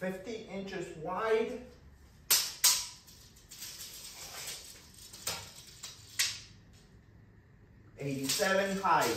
50 inches wide. Eighty-seven high.